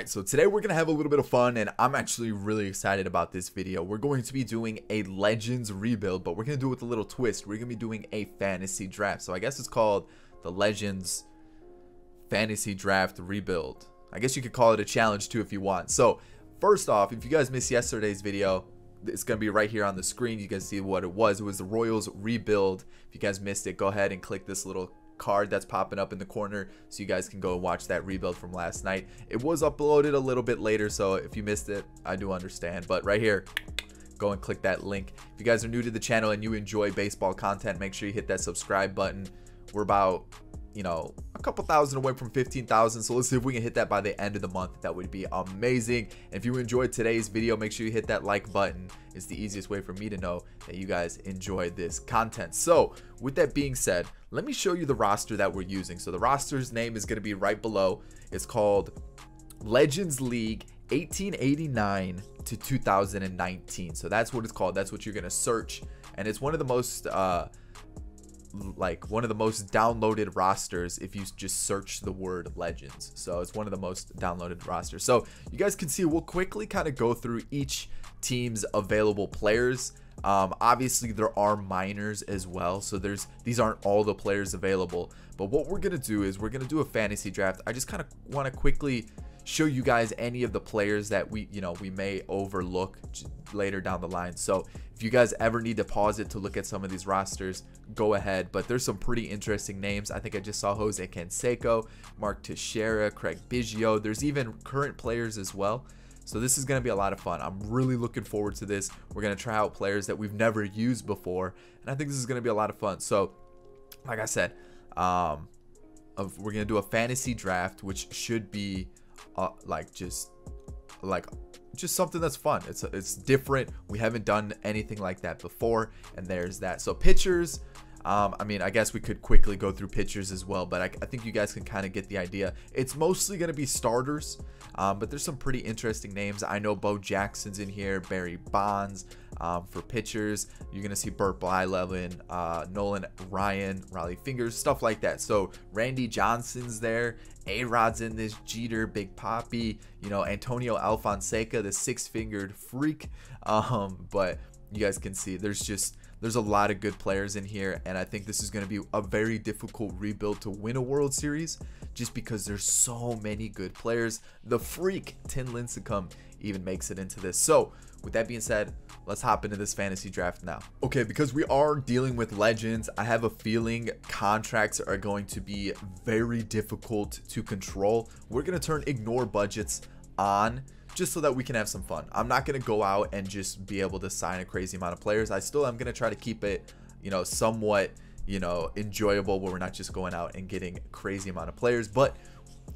Alright, so today we're going to have a little bit of fun and I'm actually really excited about this video. We're going to be doing a Legends rebuild, but we're going to do it with a little twist. We're going to be doing a fantasy draft. So I guess it's called the Legends Fantasy Draft Rebuild. I guess you could call it a challenge too if you want. So first off, if you guys missed yesterday's video, it's going to be right here on the screen. You guys see what it was. It was the Royals rebuild. If you guys missed it, go ahead and click this little card that's popping up in the corner so you guys can go and watch that rebuild from last night. It was uploaded a little bit later, so if you missed it, I do understand. But right here, go and click that link. If you guys are new to the channel and you enjoy baseball content, make sure you hit that subscribe button. We're about you know, a couple thousand away from 15,000. So let's see if we can hit that by the end of the month. That would be amazing. And if you enjoyed today's video, make sure you hit that like button. It's the easiest way for me to know that you guys enjoyed this content. So with that being said, let me show you the roster that we're using. So the roster's name is going to be right below. It's called Legends League 1889 to 2019. So that's what it's called. That's what you're going to search. And it's one of the most, uh, like one of the most downloaded rosters if you just search the word legends. So it's one of the most downloaded rosters. So you guys can see we'll quickly kind of go through each team's available players. Um, obviously there are minors as well so there's these aren't all the players available. But what we're gonna do is we're gonna do a fantasy draft. I just kind of want to quickly show you guys any of the players that we you know we may overlook later down the line. So if you guys ever need to pause it to look at some of these rosters go ahead. But there's some pretty interesting names. I think i just saw jose canseco mark teixeira craig biggio. There's even current players as well. So this is going to be a lot of fun. I'm really looking forward to this. We're going to try out players that we've never used before and i think this is going to be a lot of fun. So like i said um of, we're going to do a fantasy draft which should be uh, like just like just something that's fun. It's it's different. We haven't done anything like that before, and there's that. So pitchers. Um, I mean, I guess we could quickly go through pitchers as well, but I, I think you guys can kind of get the idea. It's mostly going to be starters, um, but there's some pretty interesting names. I know Bo Jackson's in here, Barry Bonds um, for pitchers. You're going to see Bert Blyleven, uh, Nolan Ryan, Rollie Fingers, stuff like that. So Randy Johnson's there. A-Rod's in this, Jeter, Big Papi, you know, Antonio Alfonseca, the six-fingered freak. Um, but you guys can see there's just there's a lot of good players in here, and I think this is going to be a very difficult rebuild to win a World Series just because there's so many good players. The freak, Tim Lincecum, even makes it into this. So, with that being said, let's hop into this fantasy draft now. Okay, because we are dealing with legends, I have a feeling contracts are going to be very difficult to control. We're going to turn ignore budgets on just so that we can have some fun. I'm not going to go out and just be able to sign a crazy amount of players. I still am going to try to keep it, you know, somewhat, you know, enjoyable where we're not just going out and getting crazy amount of players, but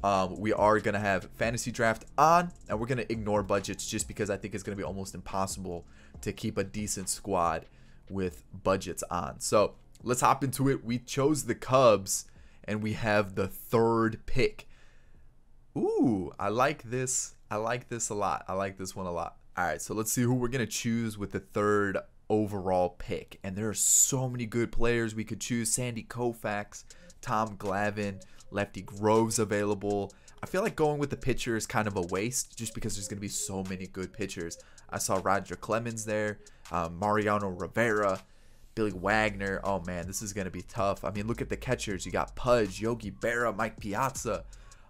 um, we are going to have fantasy draft on and we're going to ignore budgets just because I think it's going to be almost impossible to keep a decent squad with budgets on. So let's hop into it. We chose the Cubs and we have the third pick. Ooh, I like this I like this a lot. I like this one a lot. All right, so let's see who we're going to choose with the third overall pick. And there are so many good players we could choose. Sandy Koufax, Tom Glavine, Lefty Grove's available. I feel like going with the pitcher is kind of a waste just because there's going to be so many good pitchers. I saw Roger Clemens there, um, Mariano Rivera, Billy Wagner. Oh man, this is going to be tough. I mean, look at the catchers. You got Pudge, Yogi Berra, Mike Piazza.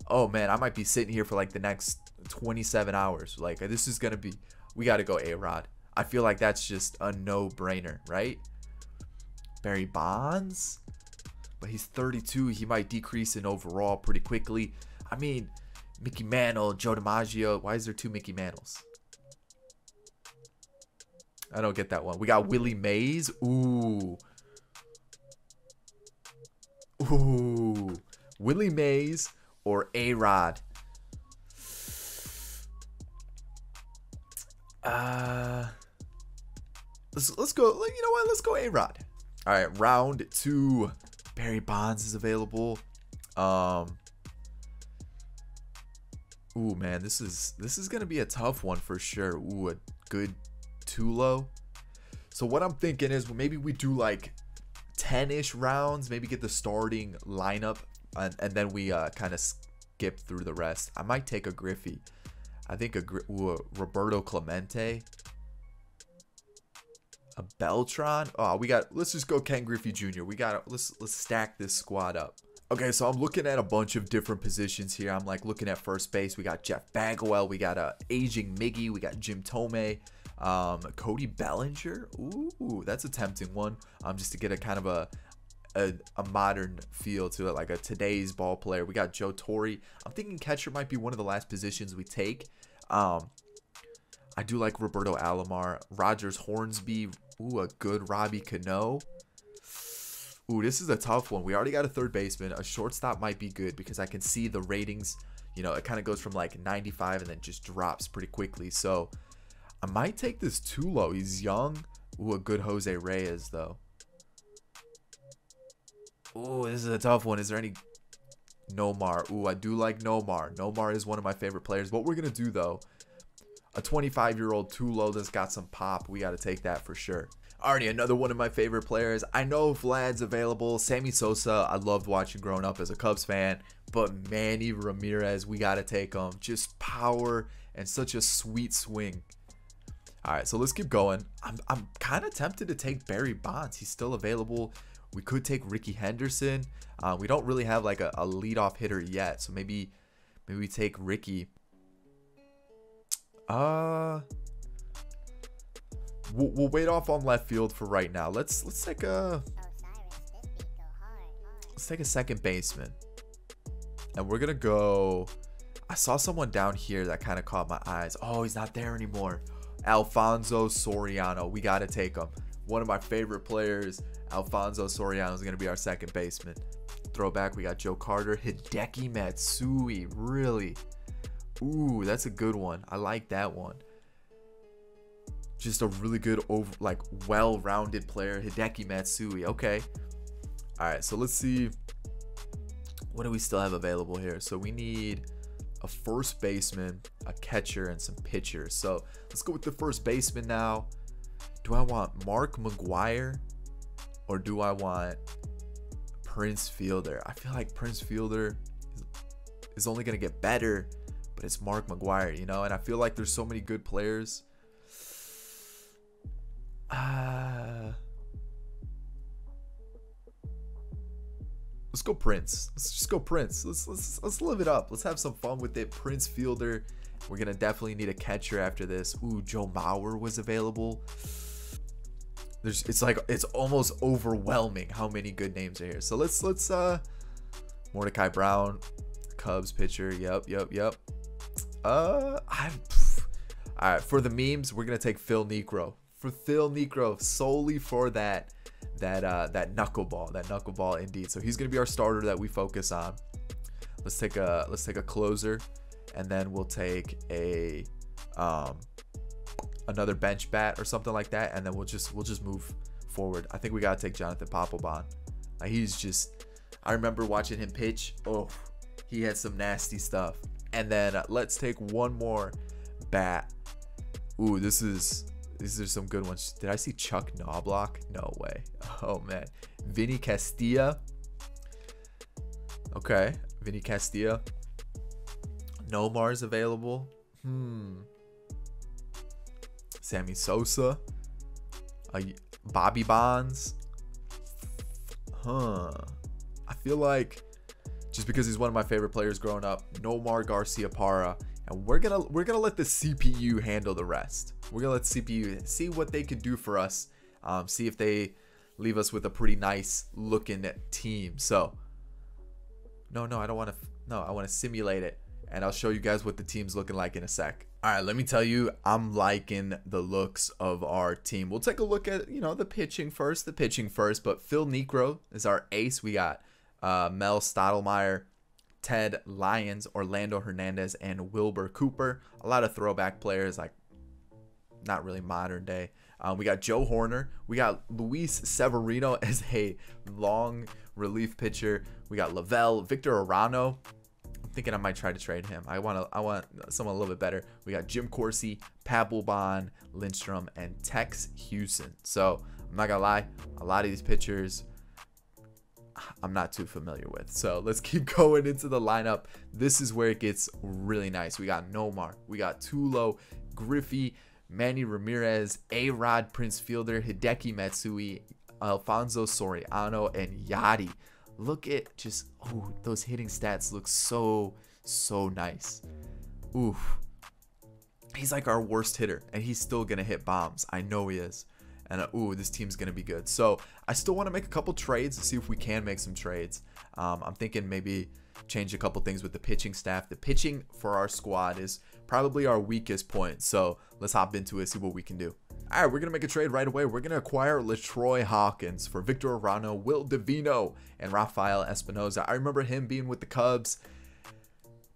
Oh man, I might be sitting here for like the next 27 hours. Like this is gonna be, we gotta go A Rod. I feel like that's just a no brainer, right? Barry Bonds, but he's 32. He might decrease in overall pretty quickly. I mean, Mickey Mantle, Joe DiMaggio. Why is there two Mickey Mantles? I don't get that one. We got Willie Mays. Ooh. Ooh. Willie Mays or A Rod. Uh, let's let's go. You know what? Let's go A Rod. All right, round two. Barry Bonds is available. Um. Ooh man, this is this is gonna be a tough one for sure. Ooh, a good Tulo. So what I'm thinking is maybe we do like 10-ish rounds, maybe get the starting lineup, and, and then we uh, kind of skip through the rest. I might take a Griffey. I think a, ooh, Roberto Clemente. A Beltran. Oh, we got. Let's just go Ken Griffey Jr. We got. Let's let's stack this squad up. Okay, so I'm looking at a bunch of different positions here. I'm like looking at first base. We got Jeff Bagwell. We got a uh, aging Miggy. We got Jim Thome. Um, Cody Bellinger. Ooh, that's a tempting one. Um, just to get a kind of a a, a, modern feel to it, like a today's ball player. We got Joe Torre. I'm thinking catcher might be one of the last positions we take. Um, I do like Roberto Alomar, Rogers Hornsby. Ooh, a good Robbie Cano. Ooh, this is a tough one. We already got a third baseman. A shortstop might be good because I can see the ratings. You know, it kind of goes from like 95 and then just drops pretty quickly. So I might take this Tulo. He's young. Ooh, a good Jose Reyes though. Ooh, this is a tough one. Is there any Nomar? Ooh, I do like Nomar. Nomar is one of my favorite players. What we're gonna do though, a 25 year old Tulo that's got some pop. We got to take that for sure. Already another one of my favorite players. I know Vlad's available. Sammy Sosa, I loved watching growing up as a Cubs fan. But Manny Ramirez, we got to take him. Just power and such a sweet swing. All right, so let's keep going. I'm, I'm kind of tempted to take Barry Bonds. He's still available. We could take Rickey Henderson. Uh, we don't really have like a, a leadoff hitter yet, so maybe maybe we take Rickey. Uh, we'll, we'll wait off on left field for right now. Let's let's take a let's take a second baseman, and we're gonna go. I saw someone down here that kind of caught my eyes. Oh, he's not there anymore. Alfonso Soriano. We got to take him. One of my favorite players. Alfonso Soriano is going to be our second baseman. Throwback, we got Joe Carter. Hideki Matsui, really? Ooh, that's a good one. I like that one. Just a really good, over like well-rounded player, Hideki Matsui. Okay. All right, so let's see. What do we still have available here? So we need a first baseman, a catcher, and some pitchers. So let's go with the first baseman now. Do I want Mark McGwire or do I want Prince Fielder? I feel like Prince Fielder is only going to get better, but it's Mark McGwire, you know? And I feel like there's so many good players. Uh, let's go Prince. Let's just go Prince. Let's let's let's live it up. Let's have some fun with it. Prince Fielder. We're gonna definitely need a catcher after this. Ooh, Joe Mauer was available. There's it's like it's almost overwhelming how many good names are here. So let's let's uh Mordecai Brown, Cubs pitcher. Yep, yep, yep. Uh I'm all right, for the memes, we're gonna take Phil Niekro. For Phil Niekro, solely for that that uh that knuckleball, that knuckleball indeed. So he's gonna be our starter that we focus on. Let's take a let's take a closer, and then we'll take a um another bench bat or something like that, and then we'll just we'll just move forward. I think we gotta take Jonathan Papelbon. He's just, I remember watching him pitch. Oh, he had some nasty stuff. And then uh, let's take one more bat. Ooh, this is these are some good ones. Did I see Chuck Knoblauch? No way. Oh man, Vinny Castilla. Okay, Vinny Castilla. Nomar's available. Hmm. Sammy Sosa, uh, Bobby Bonds. Huh. I feel like just because he's one of my favorite players growing up, Nomar Garciaparra, and we're gonna we're gonna let the CPU handle the rest. We're gonna let CPU see what they can do for us. Um, see if they leave us with a pretty nice looking team. So, no, no, I don't want to. No, I want to simulate it, and I'll show you guys what the team's looking like in a sec. All right, let me tell you, I'm liking the looks of our team. We'll take a look at, you know, the pitching first, the pitching first. But Phil Niekro is our ace. We got uh, Mel Stottlemyre, Ted Lyons, Orlando Hernandez, and Wilbur Cooper. A lot of throwback players, like not really modern day. Um, we got Joe Hoerner. We got Luis Severino as a long relief pitcher. We got Lavelle, Victor Arano, thinking I might try to trade him. I want to. I want someone a little bit better. We got Jim Corsi, Papelbon, Lindstrom, and Tex Hughson. So I'm not gonna lie, a lot of these pitchers I'm not too familiar with. So let's keep going into the lineup. This is where it gets really nice. We got Nomar, we got Tulo, Griffey, Manny Ramirez, A Rod Prince Fielder, Hideki Matsui, Alfonso Soriano, and Yadi. Look at just, oh, those hitting stats look so, so nice. Oof. He's like our worst hitter, and he's still going to hit bombs. I know he is. And uh, ooh, this team's going to be good. So I still want to make a couple trades to see if we can make some trades. Um, I'm thinking maybe change a couple things with the pitching staff. The pitching for our squad is probably our weakest point. So let's hop into it, see what we can do. All right, we're going to make a trade right away. We're going to acquire LaTroy Hawkins for Victor Arano, Will Divino, and Rafael Espinoza. I remember him being with the Cubs,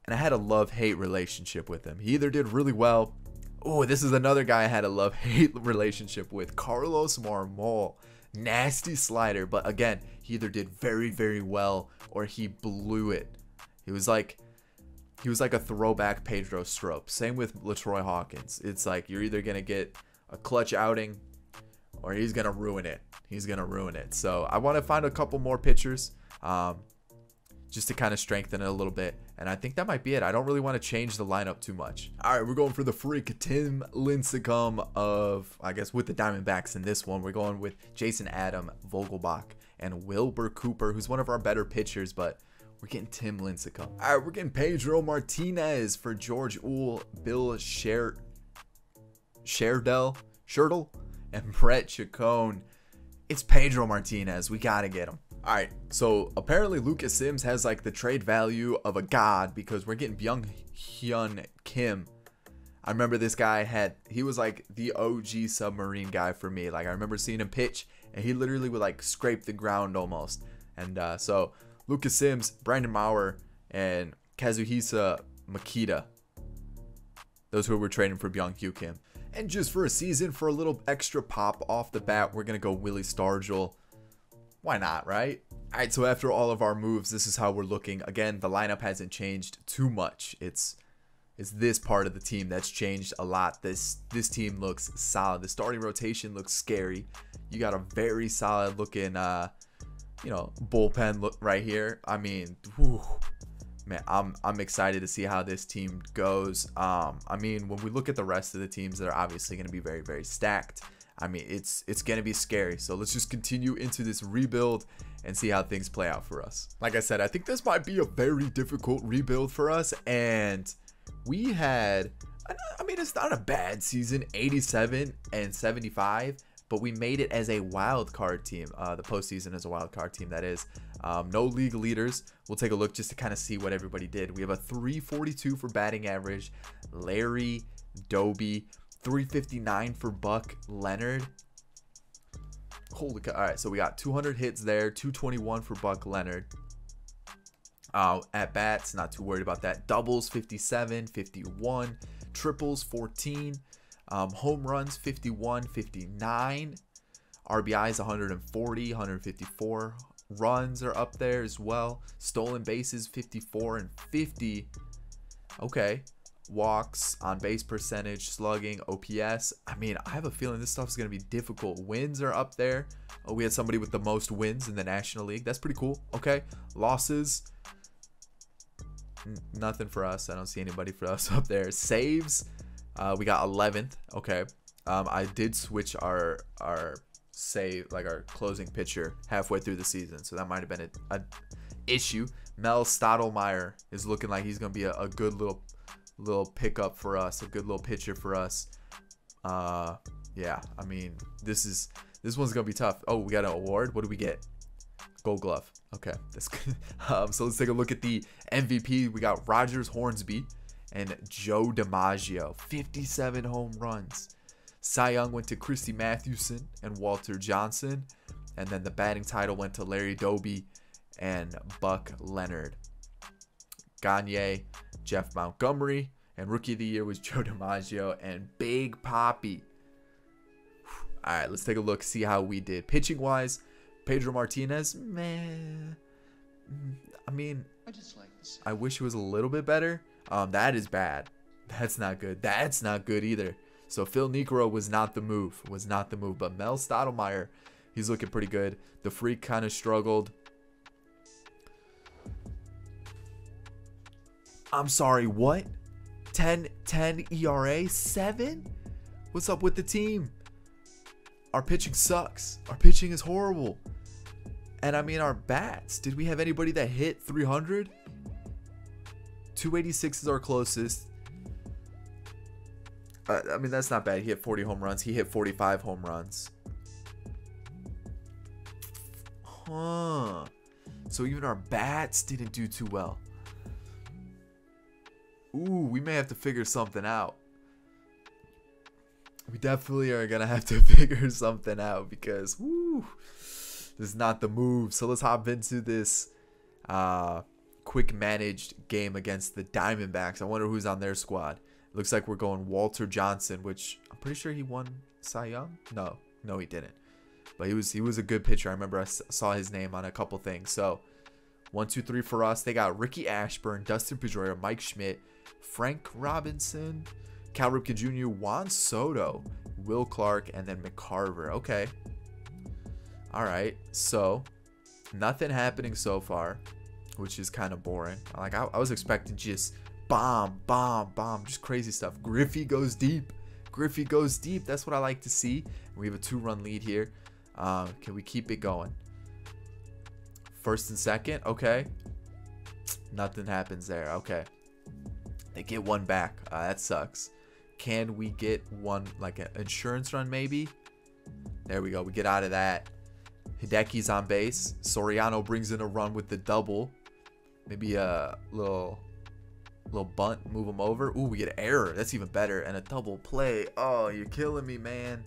and I had a love-hate relationship with him. He either did really well. Oh, this is another guy I had a love-hate relationship with. Carlos Marmol. Nasty slider, but again, he either did very, very well or he blew it. He was like he was like a throwback Pedro Strop. Same with LaTroy Hawkins. It's like you're either gonna get a clutch outing or he's gonna ruin it. He's gonna ruin it. So I want to find a couple more pitchers. Um, just to kind of strengthen it a little bit. And I think that might be it. I don't really want to change the lineup too much. All right, we're going for the freak Tim Lincecum of, I guess, with the Diamondbacks in this one. We're going with Jason Adam, Vogelbach, and Wilbur Cooper, who's one of our better pitchers, but we're getting Tim Lincecum. All right, we're getting Pedro Martinez for George Uhl, Bill Sher Sherdell, Shertle, and Brett Chacon. It's Pedro Martinez. We got to get him. All right, so apparently Lucas Sims has like the trade value of a god because we're getting Byung Hyun Kim. I remember this guy had he was like the OG submarine guy for me. Like I remember seeing him pitch and he literally would like scrape the ground almost. And uh, so Lucas Sims, Brandon Maurer, and Kazuhisa Makita. Those who were trading for Byung Hyu Kim. And just for a season, for a little extra pop off the bat, we're gonna go Willie Stargell why not, right? All right, so after all of our moves, this is how we're looking. Again, the lineup hasn't changed too much. It's it's this part of the team that's changed a lot. This this team looks solid. The starting rotation looks scary. You got a very solid looking uh you know, bullpen look right here. I mean, whew, man, I'm I'm excited to see how this team goes. Um I mean, when we look at the rest of the teams that are obviously going to be very very stacked, I mean, it's it's gonna be scary. So let's just continue into this rebuild and see how things play out for us. Like I said, I think this might be a very difficult rebuild for us, and we had. I mean, it's not a bad season, 87 and 75, but we made it as a wild card team. Uh, the postseason as a wild card team, that is. Um, no league leaders. We'll take a look just to kind of see what everybody did. We have a 342 for batting average. Larry Doby 359 for Buck Leonard. Holy cow. All right, so we got 200 hits there, 221 for Buck Leonard. Uh, at bats, not too worried about that. Doubles 57, 51, triples 14, um, home runs 51, 59, RBIs 140, 154. Runs are up there as well. Stolen bases 54 and 50. Okay walks, on base percentage, slugging, OPS. I mean, I have a feeling this stuff is going to be difficult. Wins are up there. Oh, we had somebody with the most wins in the National League. That's pretty cool. Okay. Losses. N nothing for us. I don't see anybody for us up there. Saves. Uh, we got 11th. Okay. Um, I did switch our our save like our closing pitcher halfway through the season, so that might have been a, a issue. Mel Stottlemyre is looking like he's gonna be a, a good little little pickup for us, a good little pitcher for us. Uh, yeah, I mean, this is this one's gonna be tough. Oh, we got an award. What do we get? Gold Glove. Okay, that's good. Um, so let's take a look at the MVP. We got Rogers Hornsby and Joe DiMaggio, 57 home runs. Cy Young went to Christy Mathewson and Walter Johnson, and then the batting title went to Larry Doby and Buck Leonard. Gagne Jeff Montgomery, and Rookie of the Year was Joe DiMaggio and Big Papi. All right, let's take a look, see how we did. Pitching wise, Pedro Martinez, man. I mean, I just like this. I wish it was a little bit better. Um, that is bad. That's not good. That's not good either. So Phil Niekro was not the move, was not the move. But Mel Stottlemyre, he's looking pretty good. The freak kind of struggled. I'm sorry, what? 10 10 ERA, 7? What's up with the team? Our pitching sucks. Our pitching is horrible. And I mean, our bats. Did we have anybody that hit 300? 286 is our closest. Uh, I mean, that's not bad. He hit 40 home runs. He hit 45 home runs. Huh. So even our bats didn't do too well. Ooh, we may have to figure something out. We definitely are going to have to figure something out because, woo, this is not the move. So let's hop into this uh, quick managed game against the Diamondbacks. I wonder who's on their squad. Looks like we're going Walter Johnson, which I'm pretty sure he won Cy Young. No, no, he didn't. But he was he was a good pitcher. I remember I saw his name on a couple things. So one, two, three for us. They got Ricky Ashburn, Dustin Pedroia, Mike Schmidt, Frank Robinson, Cal Ripken Jr., Juan Soto, Will Clark, and then McCarver. Okay. All right. So nothing happening so far, which is kind of boring. Like I, I was expecting just bomb, bomb, bomb, just crazy stuff. Griffey goes deep. Griffey goes deep. That's what I like to see. We have a two-run lead here. Uh, can we keep it going? First and second. Okay. Nothing happens there. Okay. They get one back. Uh, that sucks. Can we get one, like an insurance run maybe? There we go. We get out of that. Hideki's on base. Soriano brings in a run with the double. Maybe a little little bunt, move him over. Ooh, we get an error. That's even better. And a double play. Oh, you're killing me, man.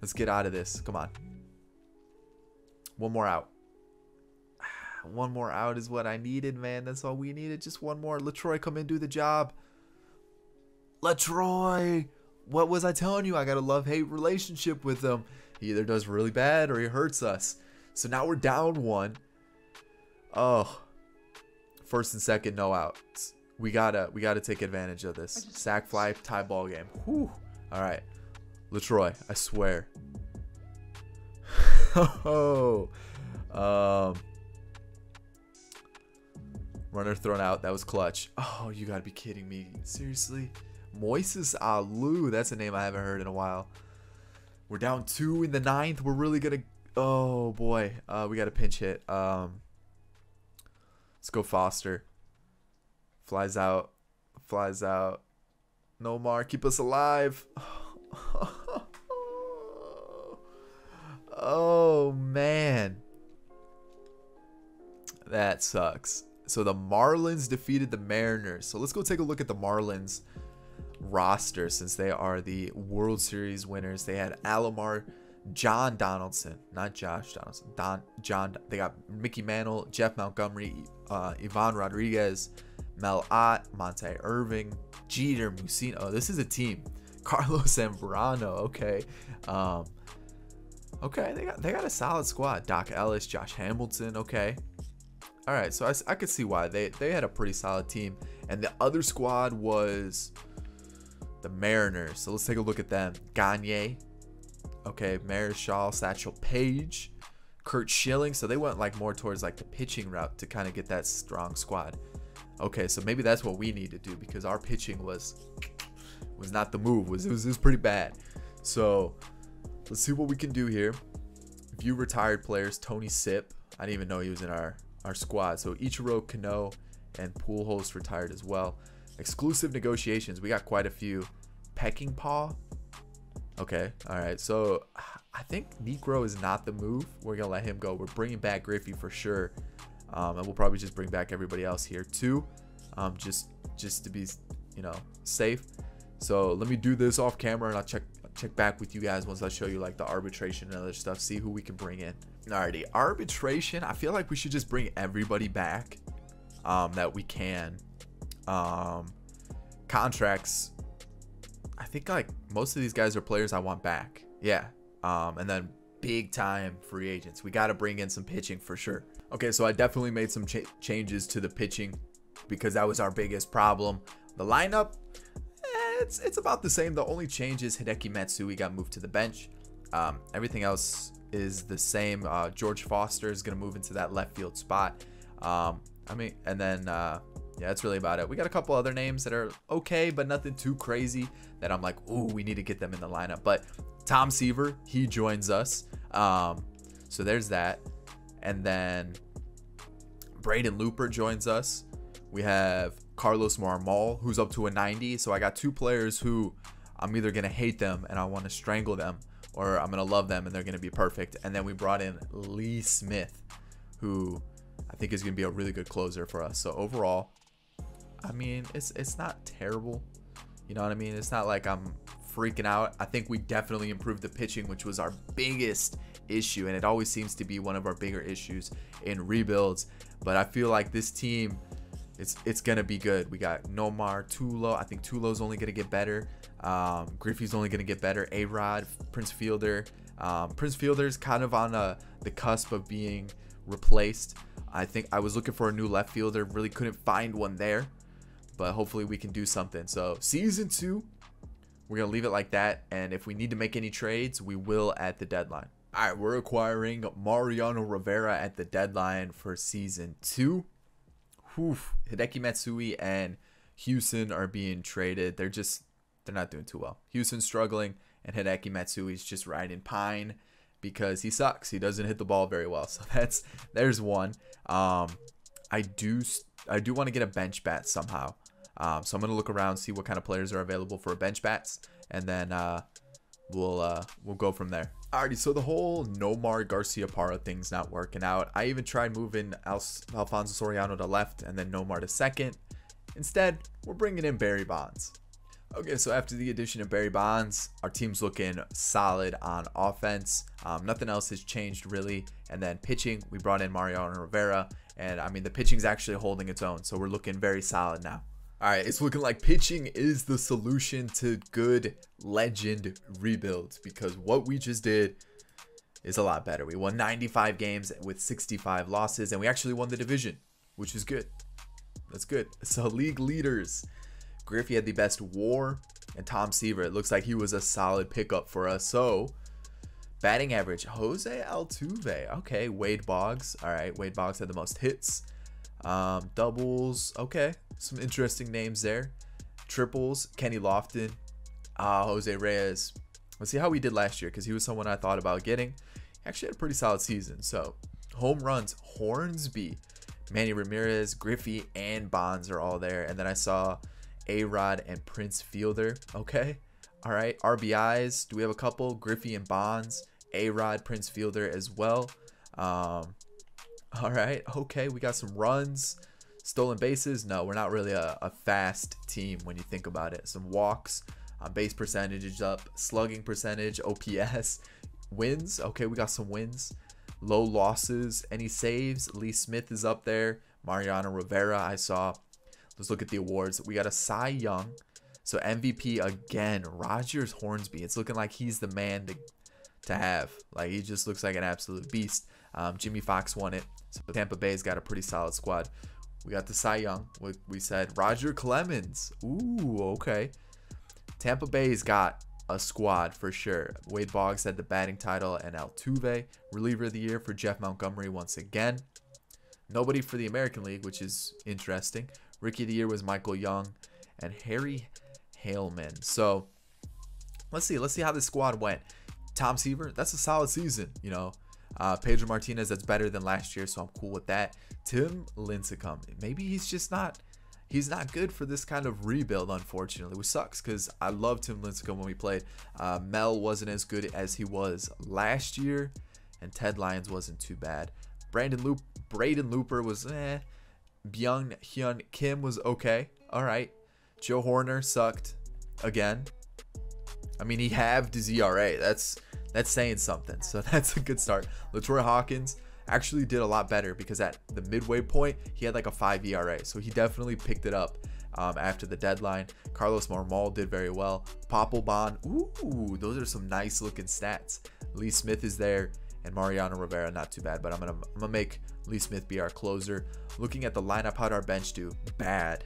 Let's get out of this. Come on. One more out. One more out is what I needed, man. That's all we needed. Just one more. Latroy, come in, do the job. Latroy! What was I telling you? I got a love-hate relationship with him. He either does really bad or he hurts us. So now we're down one. Oh. First and second, no outs. We gotta we gotta take advantage of this. Sac fly tie ball game. Whew. Alright. Latroy, I swear. oh. Um Runner thrown out. That was clutch. Oh, you gotta be kidding me. Seriously? Moises Alou. That's a name I haven't heard in a while. We're down two in the ninth. We're really gonna. Oh boy, uh, we got a pinch hit. Um, let's go Foster. Flies out. Flies out. No Nomar, keep us alive. oh man, that sucks. So the Marlins defeated the Mariners. So let's go take a look at the Marlins roster since they are the World Series winners. They had Alomar, John Donaldson, not Josh Donaldson, Don John. They got Mickey Mantle, Jeff Montgomery, uh, Ivan Rodriguez, Mel Ott, Monte Irvin, Jeter, Mussina. Oh, this is a team. Carlos Zambrano. Okay. Um, okay, they got they got a solid squad. Doc Ellis, Josh Hamilton. Okay. All right, so I, I could see why they they had a pretty solid team, and the other squad was the Mariners. So let's take a look at them. Gagne, okay, Marichal, Satchel Paige, Curt Schilling. So they went like more towards like the pitching route to kind of get that strong squad. Okay, so maybe that's what we need to do because our pitching was was not the move. Was it was, it was pretty bad. So let's see what we can do here. View retired players. Tony Sipp. I didn't even know he was in our our squad. So Ichiro Cano and Pujols retired as well. Exclusive negotiations. We got quite a few. Peckinpaugh. Okay. All right. So I think Niekro is not the move. We're to let him go. We're bringing back Griffey for sure. Um, and we'll probably just bring back everybody else here too. Um, just just to be, you know, safe. So let me do this off camera and I'll check check back with you guys once I show you like the arbitration and other stuff. See who we can bring in. Alrighty, arbitration. I feel like we should just bring everybody back um, that we can um, contracts. I think like most of these guys are players I want back. Yeah. Um, and then big time free agents. We got to bring in some pitching for sure. Okay, so I definitely made some ch changes to the pitching because that was our biggest problem. The lineup, eh, it's it's about the same. The only change is Hideki Matsui got moved to the bench. Um, everything else is the same. Uh, George Foster is gonna move into that left field spot. Um, I mean, and then uh, yeah, that's really about it. We got a couple other names that are okay, but nothing too crazy that I'm like, ooh, we need to get them in the lineup. But Tom Seaver, he joins us. Um, so there's that. And then Braden Looper joins us. We have Carlos Marmol, who's up to a 90. So I got two players who I'm either going to hate them and I want to strangle them, or I'm going to love them and they're going to be perfect. And then we brought in Lee Smith, who I think is going to be a really good closer for us. So overall, I mean, it's it's not terrible. You know what I mean? It's not like I'm freaking out. I think we definitely improved the pitching, which was our biggest issue, and it always seems to be one of our bigger issues in rebuilds. But I feel like this team, it's it's gonna be good. We got Nomar, Tulo. I think Tulo's only gonna get better. Um, Griffey's only gonna get better. A Rod, Prince Fielder. Um, Prince Fielder's kind of on a, the cusp of being replaced. I think I was looking for a new left fielder, really couldn't find one there but hopefully we can do something. So season two, we're gonna leave it like that, and if we need to make any trades, we will at the deadline. All right, we're acquiring Mariano Rivera at the deadline for season two. Whew. Hideki Matsui and Hughson are being traded. They're just they're not doing too well. Hughson's struggling, and Hideki Matsui's just riding pine because he sucks. He doesn't hit the ball very well. So that's there's one. Um, I do I do want to get a bench bat somehow. Um, so I'm gonna look around, see what kind of players are available for bench bats, and then uh, we'll uh, we'll go from there. Alrighty, so the whole Nomar Garciaparra thing's not working out. I even tried moving Al- Alfonso Soriano to left and then Nomar to second. Instead, we're bringing in Barry Bonds. Okay, so after the addition of Barry Bonds, our team's looking solid on offense. Um, nothing else has changed really. And then pitching, we brought in Mariano Rivera, and I mean the pitching's actually holding its own, so we're looking very solid now. All right, it's looking like pitching is the solution to good legend rebuilds because what we just did is a lot better. We won 95 games with 65 losses, and we actually won the division, which is good. That's good. So, league leaders Griffey had the best war, and Tom Seaver, it looks like he was a solid pickup for us. So, batting average Jose Altuve. Okay, Wade Boggs. All right, Wade Boggs had the most hits. Um, doubles, okay, some interesting names there. Triples, Kenny Lofton, uh, Jose Reyes. Let's see how we did last year because he was someone I thought about getting. He actually had a pretty solid season. So, home runs, Hornsby, Manny Ramirez, Griffey, and Bonds are all there. And then I saw A Rod and Prince Fielder. Okay. All right. RBIs. Do we have a couple? Griffey and Bonds. A Rod, Prince Fielder as well. Um, all right. Okay. We got some runs. Stolen bases. No, we're not really a, a fast team when you think about it. Some walks. Uh, base percentage is up. Slugging percentage. OPS. Wins. Okay. We got some wins. Low losses. Any saves? Lee Smith is up there. Mariano Rivera, I saw. Let's look at the awards. We got a Cy Young. So MVP again, Rogers Hornsby. It's looking like he's the man to, to have. Like he just looks like an absolute beast. Um, Jimmie Foxx won it. So Tampa Bay's got a pretty solid squad. We got the Cy Young. We, we said Roger Clemens. Ooh, okay. Tampa Bay's got a squad for sure. Wade Boggs had the batting title and Altuve, reliever of the year for Jeff Montgomery once again. Nobody for the American League, which is interesting. Rookie of the year was Michael Young and Harry Heilmann. So let's see. Let's see how this squad went. Tom Seaver, that's a solid season. You know, uh, Pedro Martinez, that's better than last year, so I'm cool with that. Tim Lincecum, maybe he's just not. He's not good for this kind of rebuild, unfortunately, which sucks because I loved Tim Lincecum when we played. Uh, Mel wasn't as good as he was last year, and Ted Lyons wasn't too bad. Brandon Loop, Braden Looper was eh. Byung Hyun Kim was okay. All right. Joe Hoerner sucked again. I mean, he halved his ERA. That's that's saying something. So that's a good start. LaTroy Hawkins actually did a lot better because at the midway point, he had like a 5 ERA. So he definitely picked it up um, after the deadline. Carlos Marmol did very well. Papelbon, ooh, those are some nice looking stats. Lee Smith is there and Mariano Rivera, not too bad, but I'm gonna I'm gonna make Lee Smith be our closer. Looking at the lineup, how did our bench do? Bad.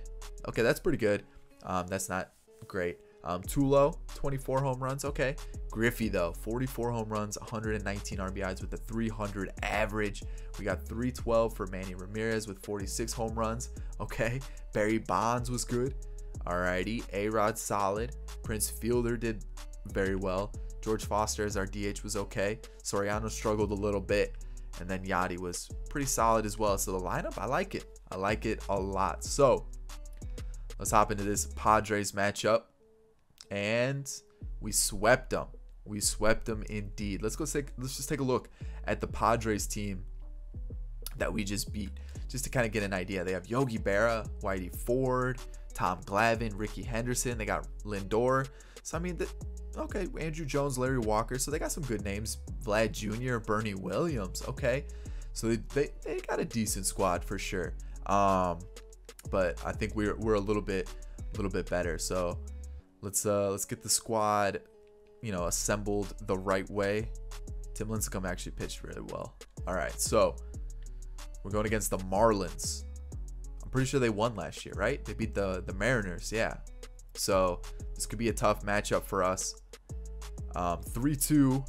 Okay, that's pretty good. Um, that's not great. Um, Tulo, 24 home runs. Okay. Griffey, though, 44 home runs, 119 RBIs with a 300 average. We got 312 for Manny Ramirez with 46 home runs. Okay. Barry Bonds was good. Alrighty. A Rod solid. Prince Fielder did very well. George Foster as our DH was okay. Soriano struggled a little bit. And then Yadi was pretty solid as well. So the lineup, I like it. I like it a lot. So let's hop into this Padres matchup. And we swept them. We swept them indeed. Let's go take let's just take a look at the Padres team that we just beat. Just to kind of get an idea. They have Yogi Berra, Whitey Ford, Tom Glavine, Rickey Henderson. They got Lindor. So I mean, the, okay, Andruw Jones, Larry Walker. So they got some good names. Vlad Jr., Bernie Williams. Okay, so they, they, they got a decent squad for sure. Um, but I think we're we're a little bit a little bit better. So let's uh let's get the squad, you know, assembled the right way. Tim Lincecum actually pitched really well. All right, so we're going against the Marlins. I'm pretty sure they won last year, right? They beat the the Mariners, yeah. So this could be a tough matchup for us. Um, 3-2.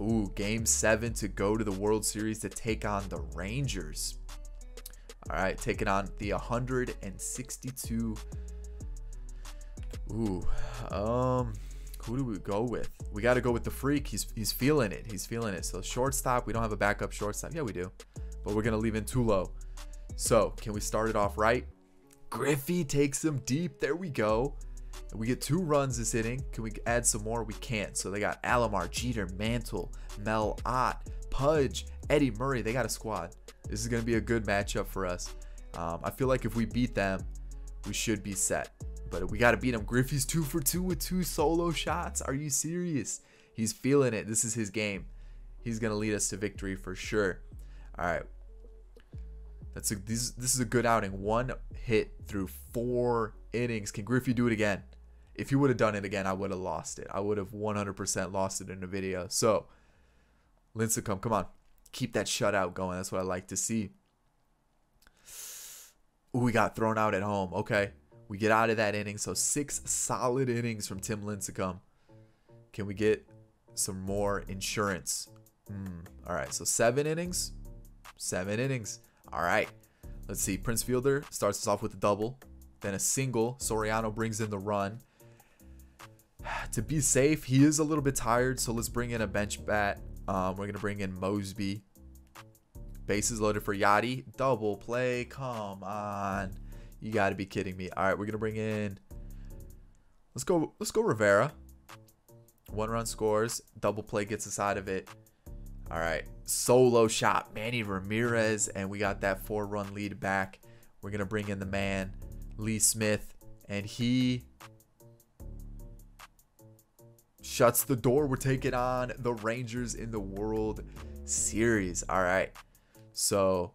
Ooh, game seven to go to the World Series to take on the Rangers. All right, taking on the 162. Ooh, um, who do we go with? We got to go with the freak. He's he's feeling it. He's feeling it. So shortstop, we don't have a backup shortstop. Yeah, we do, but we're gonna leave in Tulo. So can we start it off right? Griffey takes him deep. There we go. We get two runs this inning. Can we add some more? We can't. So they got Alomar, Jeter, Mantle, Mel Ott, Pudge, Eddie Murray. They got a squad. This is going to be a good matchup for us. Um, I feel like if we beat them, we should be set. But we got to beat him. Griffey's two for two with two solo shots. Are you serious? He's feeling it. This is his game. He's going to lead us to victory for sure. All right. That's a, this, this is a good outing. One hit through four innings. Can Griffey do it again? If he would have done it again, I would have lost it. I would have 100% lost it in the video. So, Lincecum, come on. Keep that shutout going. That's what I like to see. Ooh, we got thrown out at home. Okay. We get out of that inning. So, six solid innings from Tim Lincecum. Can we get some more insurance? Mm, all right. So, seven innings. Seven innings. All right. Let's see. Prince Fielder starts us off with a double, then a single. Soriano brings in the run. To be safe, he is a little bit tired, so let's bring in a bench bat. Um, we're gonna bring in Mosby. Bases loaded for Yadi. Double play. Come on. You gotta be kidding me. All right, we're gonna bring in. Let's go. Let's go Rivera. One run scores. Double play gets us out of it. All right. Solo shot. Manny Ramirez. And we got that four run lead back. We're going to bring in the man, Lee Smith. And he shuts the door. We're taking on the Rangers in the World Series. All right. So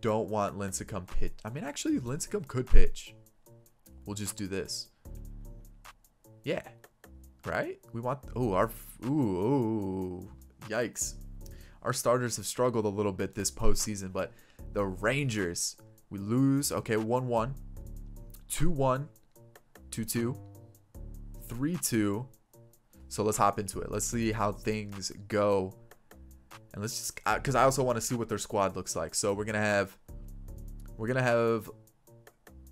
don't want Lincecum pitch. I mean, actually, Lincecum could pitch. We'll just do this. Yeah. Right? We want. Oh, our. Ooh, ooh. Yikes. Our starters have struggled a little bit this postseason, but the Rangers, we lose. Okay, 1 1, 2 1, 2 2, 3 2. So let's hop into it. Let's see how things go. And let's just, uh, because I also want to see what their squad looks like. So we're to have, we're to have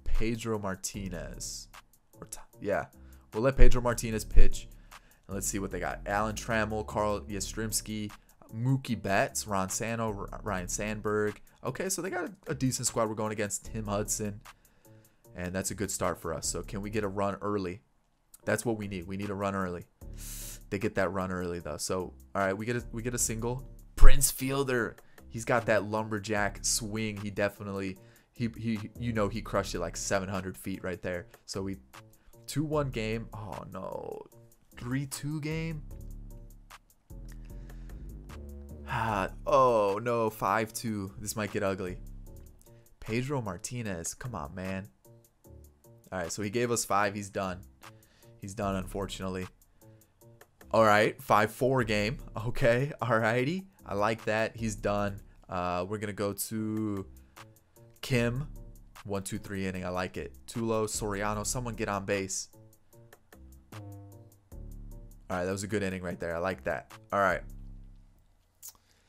Pedro Martinez. Or yeah, we'll let Pedro Martinez pitch. And let's see what they got. Alan Trammell, Carl Yastrzemski, Mookie Betts, Ron Santo, Ryne Sandberg. Okay, so they got a, a, decent squad. We're going against Tim Hudson. And that's a good start for us. So can we get a run early? That's what we need. We need a run early. They get that run early though. So all right, we get a we get a single. Prince Fielder. He's got that lumberjack swing. He definitely he he you know he crushed it like 700 feet right there. So we 2-1 game. Oh no. 3-2 game. Ah, oh no, 5-2. This might get ugly. Pedro Martinez. Come on, man. All right, so he gave us 5. He's done. He's done unfortunately. All right, 5-4 game. Okay, alrighty. I like that. He's done. Uh, we're going to go to Kim. One, two, three inning. I like it. Tulo, Soriano, someone get on base. All right, that was a good inning right there. I like that. All right.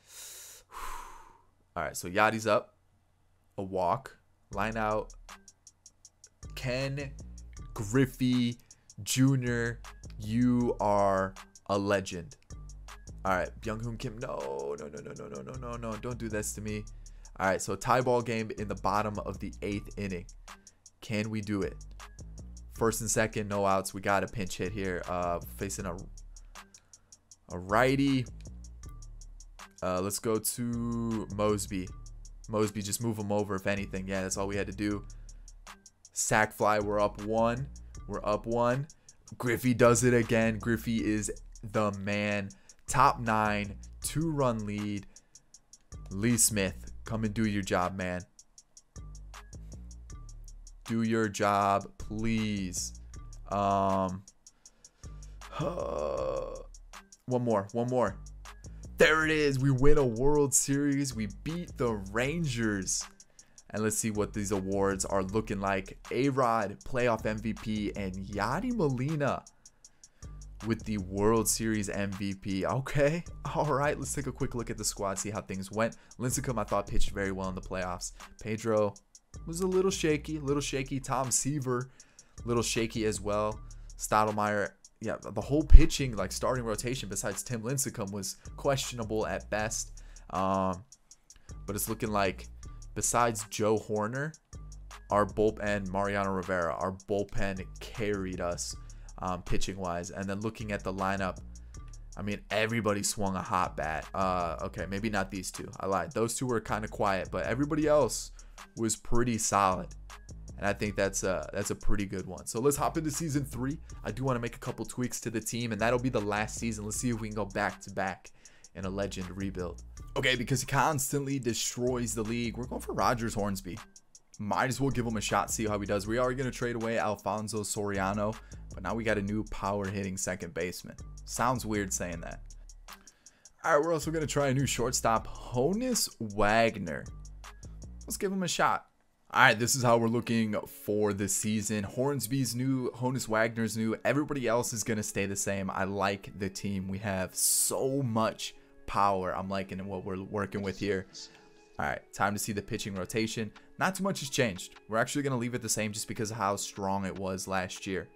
All right, so Yadi's up. A walk. Line out. Ken Griffey Jr., you are a legend. All right, Byung-Hyun Kim. No, no, no, no, no, no, no, no, no. Don't do this to me. All right, so tie ball game in the bottom of the eighth inning. Can we do it? First and second, no outs. We got a pinch hit here. Uh, facing a a righty. Uh, let's go to Mosby. Mosby, just move him over if anything. Yeah, that's all we had to do. Sac fly. We're up one. We're up one. Griffey does it again. Griffey is the man. Top nine, two run lead. Lee Smith, come and do your job, man. Do your job, please. Um, uh, one more, one more. There it is. We win a World Series. We beat the Rangers. And let's see what these awards are looking like. A-Rod, playoff MVP, and Yadi Molina with the World Series MVP. Okay, all right, let's take a quick look at the squad, see how things went. Lincecum, I thought, pitched very well in the playoffs. Pedro was a little shaky, a little shaky. Tom Seaver, a little shaky as well. Stottlemyre, yeah, the whole pitching, like starting rotation, besides Tim Lincecum, was questionable at best. Um, but it's looking like besides Joe Hoerner, our bullpen, Mariano Rivera, our bullpen carried us um, pitching wise. And then looking at the lineup, I mean, everybody swung a hot bat. Uh, okay, maybe not these two. I lied. Those two were kind of quiet, but everybody else was pretty solid. And I think that's a that's a pretty good one. So let's hop into season three. I do want to make a couple tweaks to the team, and that'll be the last season. Let's see if we can go back to back in a legend rebuild. Okay, because he constantly destroys the league. We're going for Rogers Hornsby. Might as well give him a shot, see how he does. We are going to trade away Alfonso Soriano, but now we got a new power hitting second baseman. Sounds weird saying that. All right, we're also going to try a new shortstop, Honus Wagner. Let's give him a shot. All right, this is how we're looking for the season. Hornsby's new, Honus Wagner's new. Everybody else is going to stay the same. I like the team. We have so much power. I'm liking what we're working with here. All right, time to see the pitching rotation. Not too much has changed. We're actually going to leave it the same just because of how strong it was last year.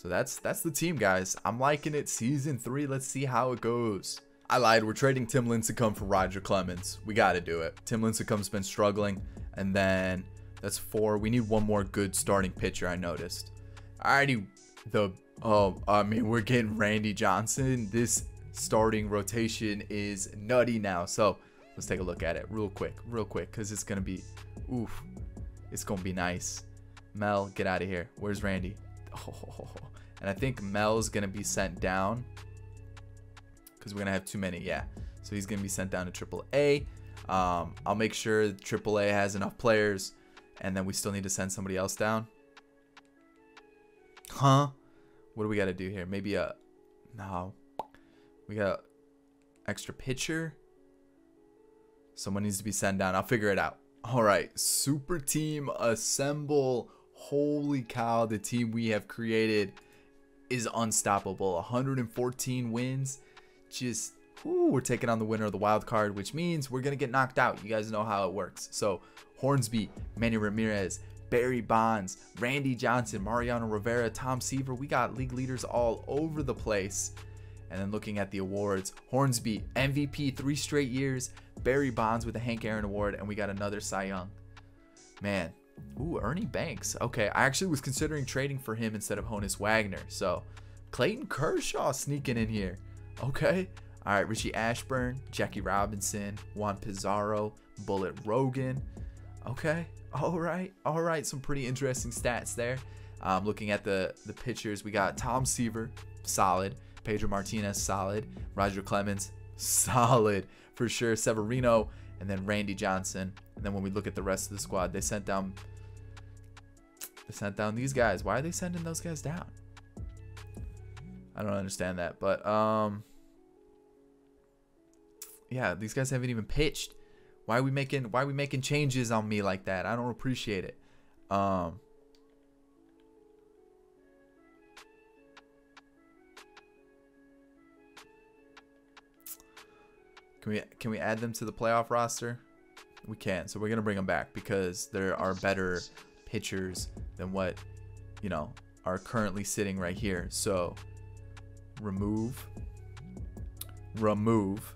So that's that's the team, guys. I'm liking it. Season 3, let's see how it goes. I lied. We're trading Tim Lincecum for Roger Clemens. We got to do it. Tim Lincecum's been struggling. And then that's four. We need one more good starting pitcher, I noticed. Alrighty. The, oh, I mean, we're getting Randy Johnson. This starting rotation is nutty now. So let's take a look at it real quick, real quick, because it's going to be, oof, it's going to be nice. Mel, get out of here. Where's Randy? Oh, and I think Mel's to be sent down because we're to have too many. Yeah. So he's to be sent down to Triple A. Um, I'll make sure Triple A has enough players, and then we still need to send somebody else down. Huh? What do we got to do here? Maybe a... No. We got extra pitcher. Someone needs to be sent down. I'll figure it out. All right. Super team assemble. Holy cow. The team we have created is unstoppable. 114 wins. Just, we're taking on the winner of the wild card, which means we're going to get knocked out. You guys know how it works. So, Hornsby, Manny Ramirez, Barry Bonds, Randy Johnson, Mariano Rivera, Tom Seaver. We got league leaders all over the place. And then looking at the awards, Hornsby, MVP three straight years, Barry Bonds with the Hank Aaron Award, and we got another Cy Young. Man, ooh, Ernie Banks. Okay, I actually was considering trading for him instead of Honus Wagner. So, Clayton Kershaw sneaking in here. Okay. All right, Richie Ashburn, Jackie Robinson, Juan Pizarro, Bullet Rogan. Okay. All right. All right. Some pretty interesting stats there. Um, looking at the the pitchers, we got Tom Seaver, solid. Pedro Martinez, solid. Roger Clemens, solid for sure. Severino, and then Randy Johnson. And then when we look at the rest of the squad, they sent down they sent down these guys. Why are they sending those guys down? I don't understand that. But um yeah, these guys haven't even pitched. Why are we making why are we making changes on me like that? I don't appreciate it. Um, Can we can we add them to the playoff roster? We can. So we're gonna bring them back because there are better pitchers than what you know are currently sitting right here. So remove, remove,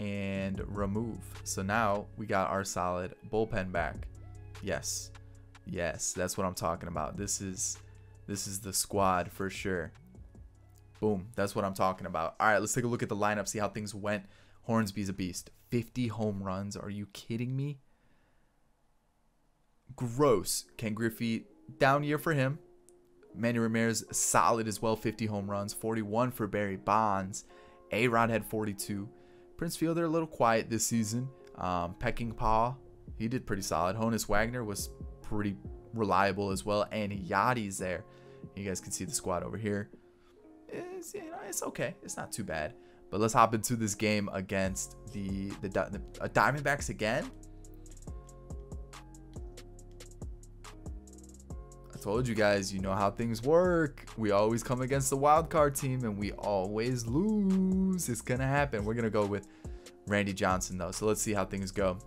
and remove. So now we got our solid bullpen back. Yes, yes, that's what I'm talking about. This is this is the squad for sure. Boom, that's what I'm talking about. All right, let's take a look at the lineup, see how things went Hornsby's a beast. 50 home runs. Are you kidding me? Gross. Ken Griffey, down year for him. Manny Ramirez, solid as well. 50 home runs. 41 for Barry Bonds. A Rod had 42. Prince Fielder, a little quiet this season. Um, Peckinpaugh, he did pretty solid. Honus Wagner was pretty reliable as well. And Yadi's there. You guys can see the squad over here. It's, you know, it's okay. It's not too bad. But let's hop into this game against the the, the uh, Diamondbacks again. I told you guys, you know how things work. We always come against the wild card team and we always lose. It's gonna happen. We're gonna go with Randy Johnson though. So let's see how things go.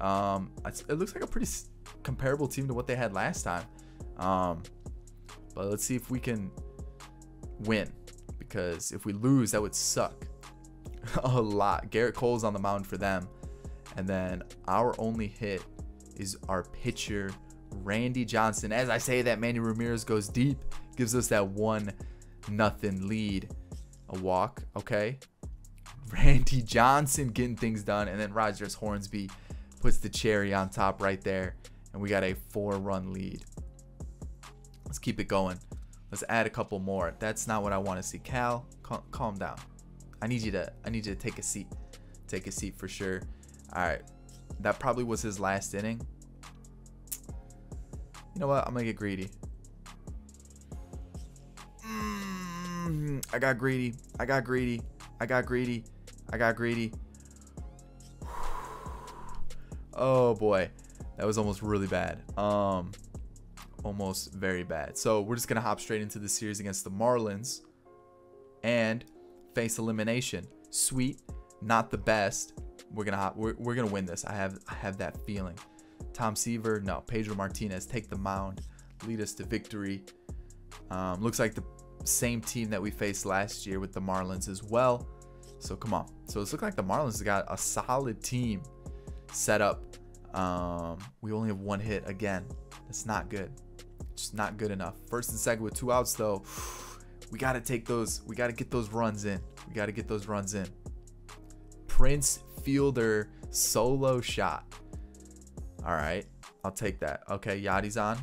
Um, it looks like a pretty comparable team to what they had last time. Um, but let's see if we can win because if we lose, that would suck. a lot. Gerrit Cole's on the mound for them. And then our only hit is our pitcher, Randy Johnson. As I say that, Manny Ramirez goes deep, gives us that one nothing lead. A walk, okay. Randy Johnson getting things done. And then Rogers Hornsby puts the cherry on top right there. And we got a four run lead. Let's keep it going. Let's add a couple more. That's not what I want to see. Cal, cal calm down. I need you to I need you to take a seat. Take a seat for sure. All right. That probably was his last inning. You know what? I'm going to get greedy. Mm, I got greedy. I got greedy. I got greedy. I got greedy. Oh boy. That was almost really bad. Um almost very bad. So, we're just going to hop straight into the series against the Marlins. And face elimination. Sweet, not the best. We're gonna we're, we're gonna win this. I have I have that feeling. Tom Seaver, no. Pedro Martinez take the mound, lead us to victory. Um, looks like the same team that we faced last year with the Marlins as well. So come on. So it's looking like the Marlins got a solid team set up. Um, we only have one hit again. That's not good. Just not good enough. First and second with two outs though we got to take those. We got to get those runs in. We got to get those runs in. Prince Fielder solo shot. All right. I'll take that. Okay, Yadi's on.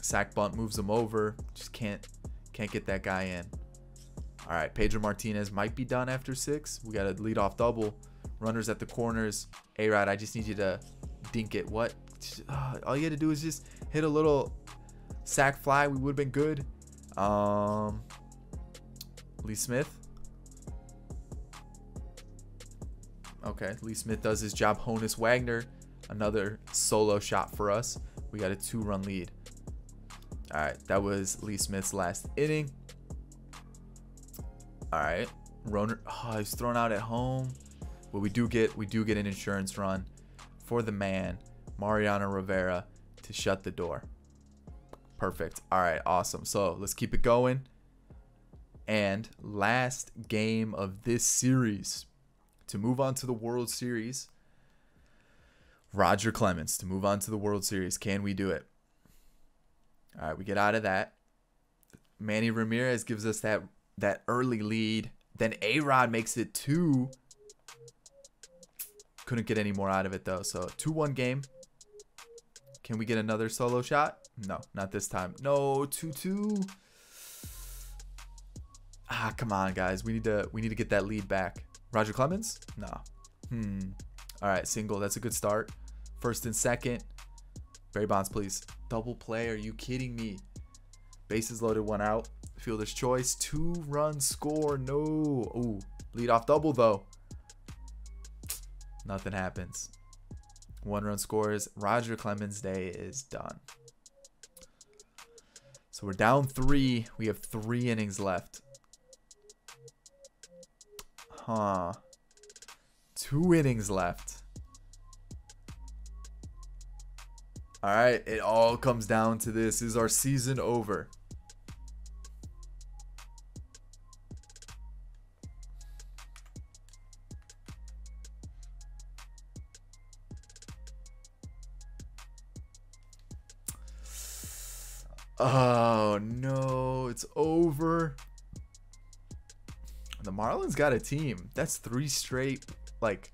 Sac bunt moves him over. Just can't can't get that guy in. All right, Pedro Martinez might be done after six. We got a lead off double. Runners at the corners. A Rod, I just need you to dink it. What? Uh, all you had to do is just hit a little sac fly. We would have been good. Um, Lee Smith. Okay, Lee Smith does his job. Honus Wagner, another solo shot for us. We got a two-run lead. All right, that was Lee Smith's last inning. All right, Roner, oh, he's thrown out at home, but we do get we do get an insurance run for the man Mariano Rivera to shut the door. Perfect. All right, awesome. So let's keep it going and last game of this series to move on to the World Series. Roger Clemens to move on to the World Series. Can we do it? All right, we get out of that. Manny Ramirez gives us that that early lead. Then A Rod makes it two. Couldn't get any more out of it though. So 2 1 game. Can we get another solo shot? No, not this time. No, 2 2. Ah, come on, guys. We need to we need to get that lead back. Roger Clemens? No. Hmm. All right, single. That's a good start. First and second. Barry Bonds, please. Double play. Are you kidding me? Bases loaded, one out. Fielder's choice. Two run score. No. Ooh. Lead off double, though. Nothing happens. One run scores. Roger Clemens' day is done. So we're down three. We have three innings left. Huh. Two innings left. All right, it all comes down to this. Is our season over? Oh no, it's over. Marlins got a team. That's three straight like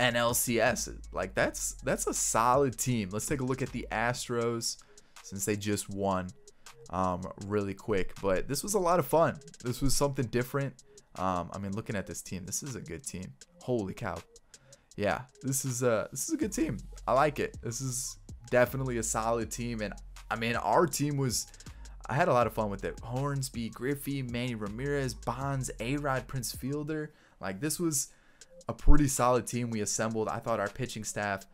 NLCS. Like that's that's a solid team. Let's take a look at the Astros since they just won um, really quick. But this was a lot of fun. This was something different. Um, I mean, looking at this team, this is a good team. Holy cow! Yeah, this is a this is a good team. I like it. This is definitely a solid team, and I mean, our team was. I had a lot of fun with it. Hornsby, Griffey, Manny Ramirez, Bonds, A Rod, Prince Fielder. Like this was a pretty solid team we assembled. I thought our pitching staff,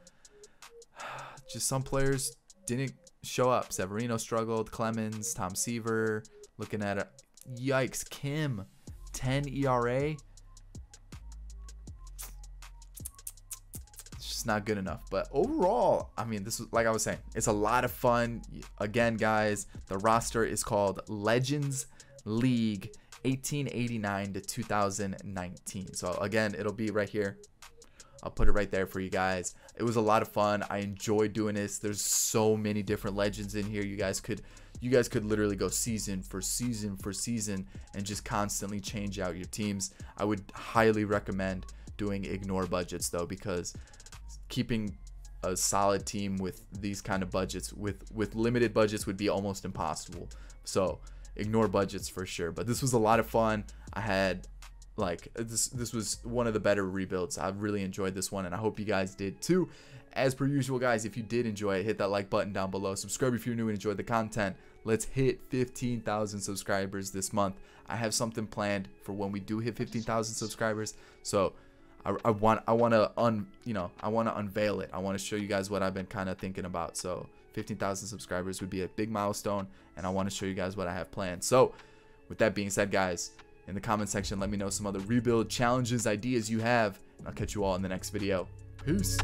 just some players didn't show up. Severino struggled. Clemens, Tom Seaver, looking at it. Yikes, Kim, 10 ERA. It's not good enough. But overall, I mean, this was like I was saying, it's a lot of fun. Again, guys, the roster is called Legends League 1889 to 2019. So again, it'll be right here. I'll put it right there for you guys. It was a lot of fun. I enjoyed doing this. There's so many different legends in here. You guys could you guys could literally go season for season for season and just constantly change out your teams. I would highly recommend doing ignore budgets though because keeping a solid team with these kind of budgets with with limited budgets would be almost impossible. So ignore budgets for sure. But this was a lot of fun. I had like this this was one of the better rebuilds. I really enjoyed this one and I hope you guys did too. As per usual guys, if you did enjoy it, hit that like button down below. Subscribe if you're new and enjoyed the content. Let's hit 15,000 subscribers this month. I have something planned for when we do hit 15,000 subscribers. So I, I want I want to un you know I want to unveil it. I want to show you guys what I've been kind of thinking about. So 15,000 subscribers would be a big milestone, and I want to show you guys what I have planned. So, with that being said, guys, in the comment section, let me know some other rebuild challenges, ideas you have, and I'll catch you all in the next video. Peace.